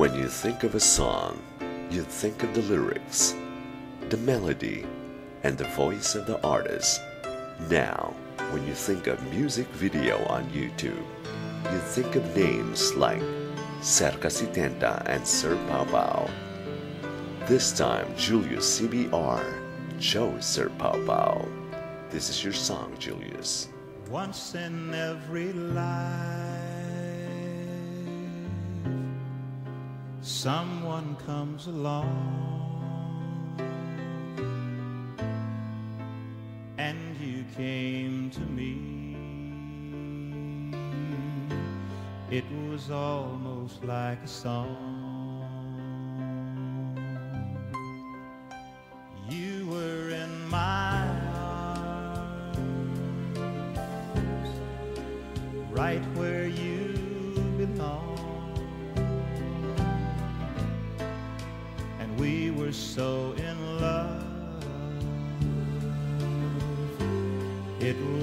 When you think of a song, you think of the lyrics, the melody, and the voice of the artist. Now, when you think of music video on YouTube, you think of names like Serka Sitenta and Sir Pao Pao. This time, Julius CBR chose Sirpaopao. This is your song, Julius. Once in every life, someone comes along, and you came to me. It was almost like a song.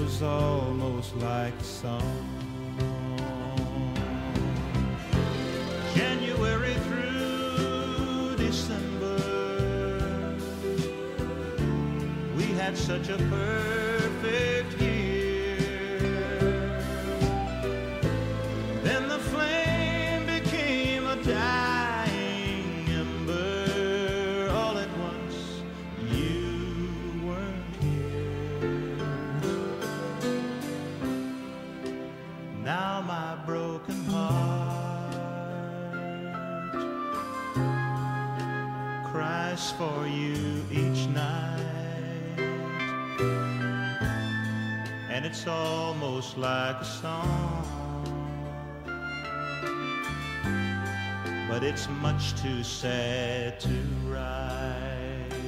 Was almost like a song. January through December, we had such a perfect for you each night, and it's almost like a song. But it's much too sad to write.